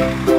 Bye.